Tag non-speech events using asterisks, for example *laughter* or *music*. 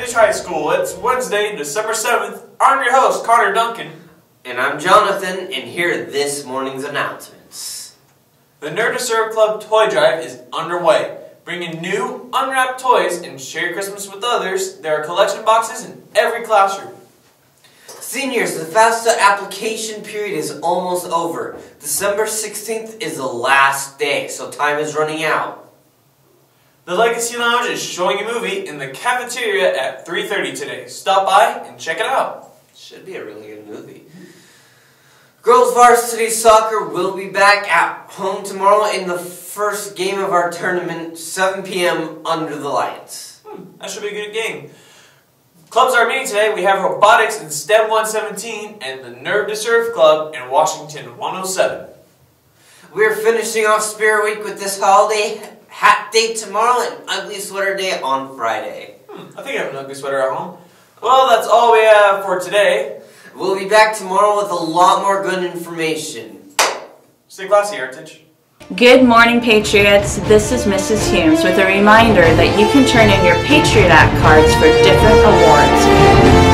Heritage High School. It's Wednesday, December 7th. I'm your host, Connor Duncan. And I'm Jonathan, and here are this morning's announcements. The Nerd to Serve Club Toy Drive is underway. Bringing new, unwrapped toys and share Christmas with others. There are collection boxes in every classroom. Seniors, the FAFSA application period is almost over. December 16th is the last day, so time is running out. The Legacy Lounge is showing a movie in the cafeteria at 3.30 today. Stop by and check it out. Should be a really good movie. Girls varsity soccer will be back at home tomorrow in the first game of our tournament, 7 p.m. under the lights. Hmm, that should be a good game. Clubs are meeting today. We have robotics in STEM 117 and the Nerd to Serve Club in Washington 107. We're finishing off Spirit Week with this holiday *laughs* hat day tomorrow and ugly sweater day on Friday. Hmm, I think I have an ugly sweater at home. Well, that's all we have for today. We'll be back tomorrow with a lot more good information. Stay classy, Heritage. Good morning, Patriots. This is Mrs. Humes with a reminder that you can turn in your Patriot Act cards for different awards.